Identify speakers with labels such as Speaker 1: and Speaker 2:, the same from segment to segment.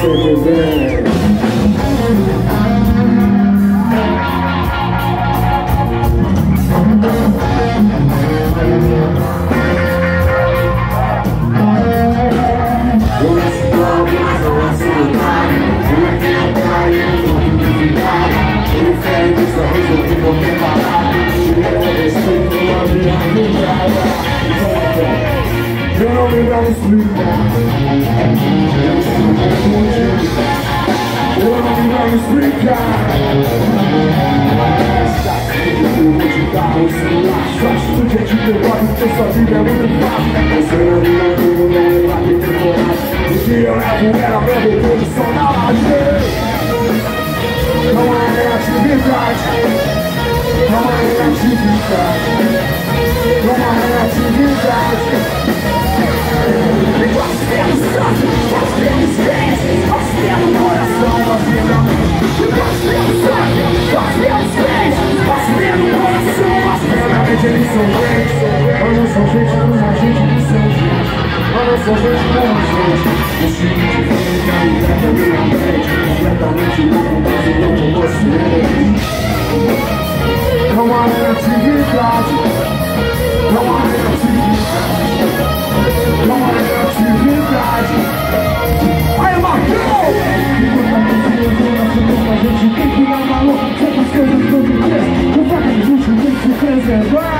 Speaker 1: sempre vem. Não é reatividade Não é reatividade Não é reatividade são gente não sou gente como a gente não são gente não sou gente como a gente O time diferente, a ideia da minha mente Completamente louco, mas eu não você Não há negatividade Não há negatividade Não há negatividade Aí, Marcão! A gente tem que dar valor Certas coisas todo dia O de luxo tem que se preservar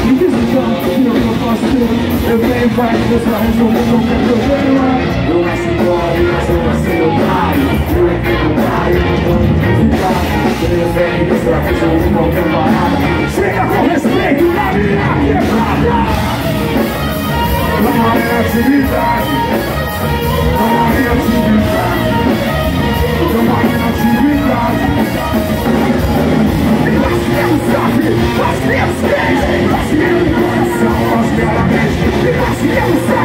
Speaker 1: é todo no sistema Me diz então Que eu posso ter Eu tenho vários pra resolver qualquer problema Eu nasci pobre, mas eu nasci otário Eu é que otário, não vou ficar Deus pra fazer um qualquer parada Chega com respeito na minha quebrada Não há reatividade Não há Não reatividade Yes!